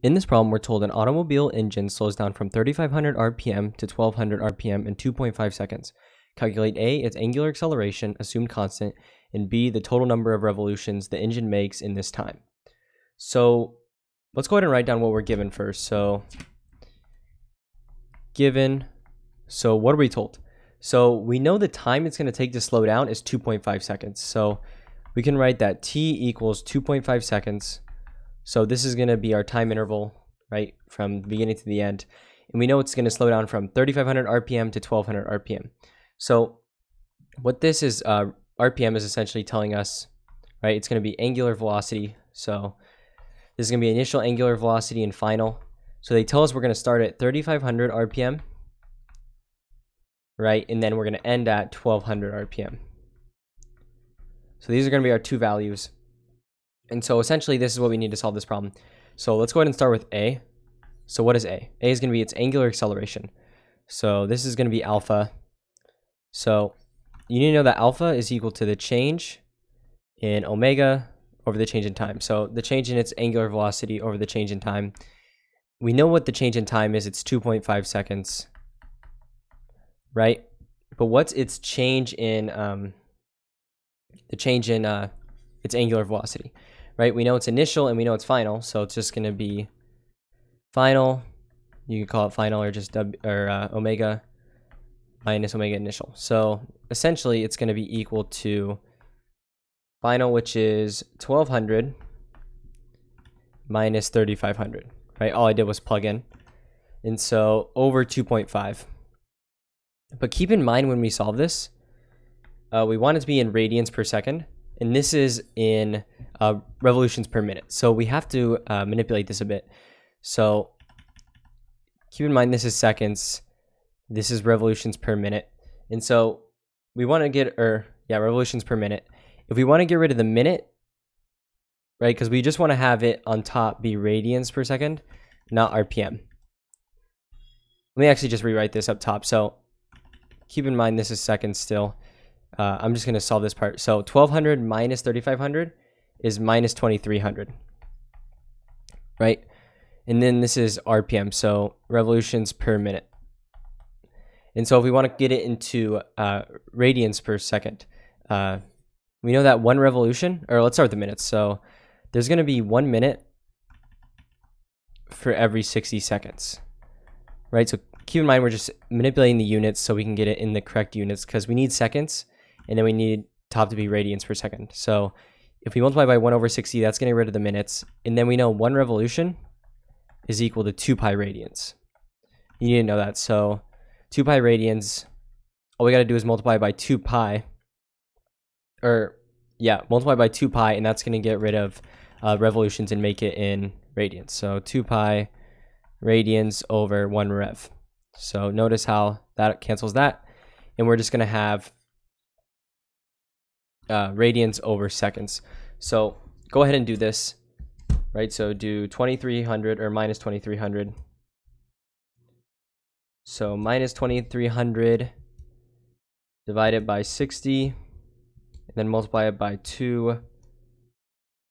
In this problem, we're told an automobile engine slows down from 3500 RPM to 1200 RPM in 2.5 seconds. Calculate A, its angular acceleration, assumed constant, and B, the total number of revolutions the engine makes in this time. So let's go ahead and write down what we're given first. So given, so what are we told? So we know the time it's going to take to slow down is 2.5 seconds. So we can write that t equals 2.5 seconds so this is going to be our time interval, right, from the beginning to the end. And we know it's going to slow down from 3500 RPM to 1200 RPM. So what this is, uh, RPM is essentially telling us, right, it's going to be angular velocity. So this is going to be initial angular velocity and final. So they tell us we're going to start at 3500 RPM, right, and then we're going to end at 1200 RPM. So these are going to be our two values. And so essentially this is what we need to solve this problem. So let's go ahead and start with A. So what is A? A is going to be its angular acceleration. So this is going to be alpha. So you need to know that alpha is equal to the change in omega over the change in time. So the change in its angular velocity over the change in time. We know what the change in time is. It's 2.5 seconds, right? But what's its change in um, the change in uh, its angular velocity? Right? We know it's initial and we know it's final, so it's just going to be final. You can call it final or just w, or uh, omega minus omega initial. So essentially, it's going to be equal to final, which is 1200 minus 3500, right? All I did was plug in. And so over 2.5. But keep in mind when we solve this, uh, we want it to be in radians per second and this is in uh, revolutions per minute. So we have to uh, manipulate this a bit. So keep in mind this is seconds. This is revolutions per minute. And so we want to get, or yeah, revolutions per minute. If we want to get rid of the minute, right, because we just want to have it on top be radians per second, not RPM. Let me actually just rewrite this up top. So keep in mind this is seconds still. Uh, I'm just going to solve this part. So 1200 minus 3500 is minus 2300, right? And then this is RPM, so revolutions per minute. And so if we want to get it into uh, radians per second, uh, we know that one revolution, or let's start with the minutes. So there's going to be one minute for every 60 seconds, right? So keep in mind we're just manipulating the units so we can get it in the correct units because we need seconds and then we need top to be radians per second. So if we multiply by 1 over 60, that's getting rid of the minutes. And then we know one revolution is equal to 2 pi radians. You need to know that. So 2 pi radians, all we got to do is multiply by 2 pi. Or, yeah, multiply by 2 pi, and that's going to get rid of uh, revolutions and make it in radians. So 2 pi radians over 1 rev. So notice how that cancels that. And we're just going to have uh, radians over seconds. So go ahead and do this, right? So do 2300 or minus 2300. So minus 2300 divided by 60 and then multiply it by 2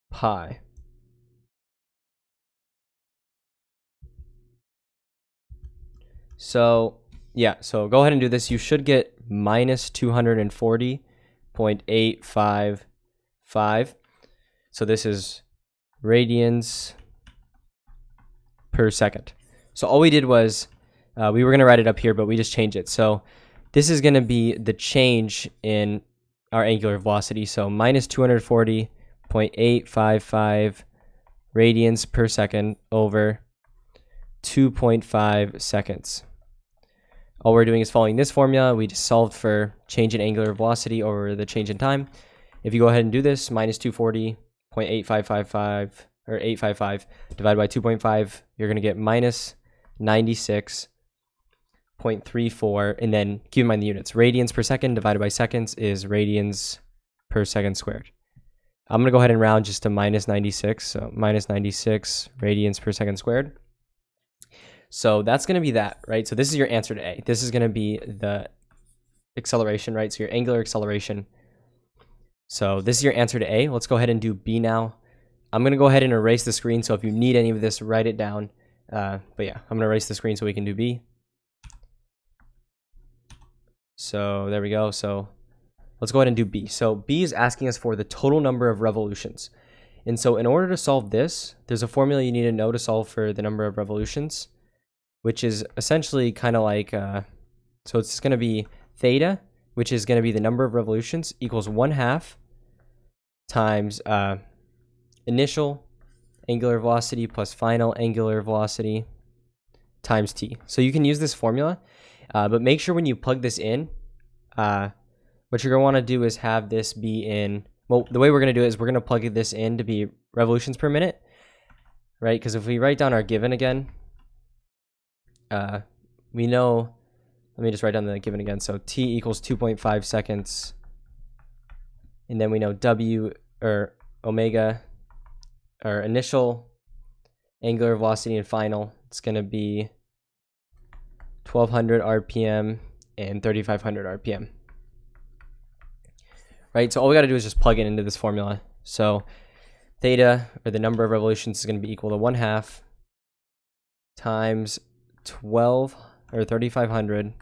pi. So yeah, so go ahead and do this. You should get minus 240 0.855. So this is radians per second. So all we did was uh, we were going to write it up here, but we just changed it. So this is going to be the change in our angular velocity. So minus 240.855 radians per second over 2.5 seconds. All we're doing is following this formula. We just solved for change in angular velocity over the change in time. If you go ahead and do this, minus 240.8555 or 855 divided by 2.5, you're going to get minus 96.34. And then keep in mind the units. Radians per second divided by seconds is radians per second squared. I'm going to go ahead and round just to minus 96. So minus 96 radians per second squared. So that's going to be that, right? So this is your answer to A. This is going to be the acceleration, right? So your angular acceleration. So this is your answer to A. Let's go ahead and do B now. I'm going to go ahead and erase the screen. So if you need any of this, write it down. Uh, but yeah, I'm going to erase the screen so we can do B. So there we go. So let's go ahead and do B. So B is asking us for the total number of revolutions. And so in order to solve this, there's a formula you need to know to solve for the number of revolutions, which is essentially kind of like, uh, so it's going to be theta, which is going to be the number of revolutions, equals 1 half times uh, initial angular velocity plus final angular velocity times t. So you can use this formula, uh, but make sure when you plug this in, uh, what you're going to want to do is have this be in, well, the way we're going to do it is we're going to plug this in to be revolutions per minute, right? Because if we write down our given again, uh, we know, let me just write down the given again. So t equals 2.5 seconds. And then we know w or omega or initial angular velocity and final, it's going to be 1200 RPM and 3500 RPM. Right, so all we got to do is just plug it into this formula. So theta, or the number of revolutions, is going to be equal to 1 half times 12, or 3500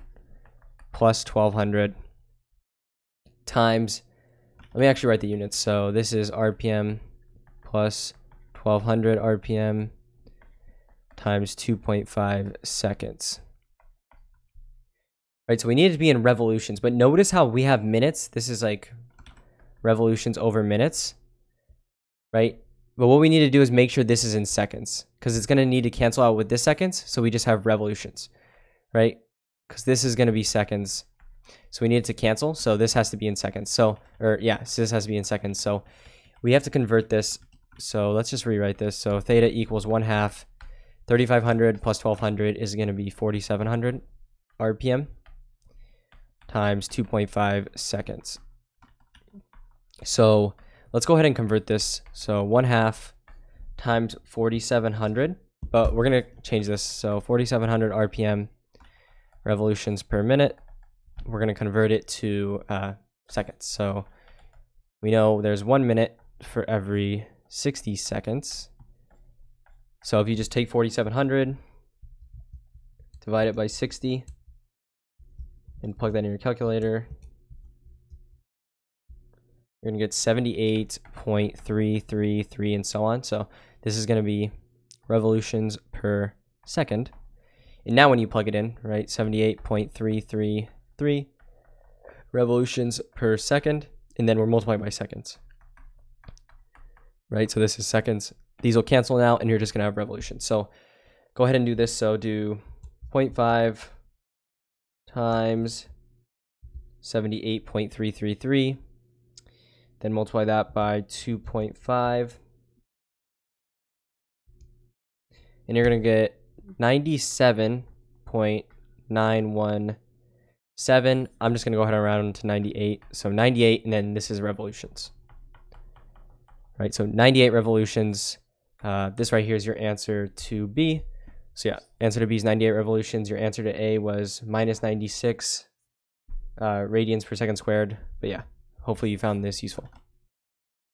plus 1200 times, let me actually write the units. So this is RPM plus 1200 RPM times 2.5 seconds. Right, so we need to be in revolutions, but notice how we have minutes. This is like revolutions over minutes, right? But what we need to do is make sure this is in seconds because it's going to need to cancel out with this seconds. So we just have revolutions, right? Because this is going to be seconds. So we need it to cancel. So this has to be in seconds. So, or yeah, so this has to be in seconds. So we have to convert this so let's just rewrite this. So theta equals 1 half 3500 plus 1200 is going to be 4700 RPM times 2.5 seconds. So let's go ahead and convert this. So 1 half times 4700, but we're going to change this. So 4700 RPM revolutions per minute. We're going to convert it to uh, seconds. So we know there's one minute for every 60 seconds. So if you just take 4700, divide it by 60, and plug that in your calculator, you're going to get 78.333 and so on. So this is going to be revolutions per second. And now when you plug it in, right, 78.333 revolutions per second, and then we're multiplying by seconds right? So this is seconds. These will cancel now, and you're just going to have revolutions. So go ahead and do this. So do 0.5 times 78.333. Then multiply that by 2.5. And you're going to get 97.917. I'm just going to go ahead and round to 98. So 98, and then this is revolutions right? So 98 revolutions. Uh, this right here is your answer to B. So yeah, answer to B is 98 revolutions. Your answer to A was minus 96 uh, radians per second squared. But yeah, hopefully you found this useful.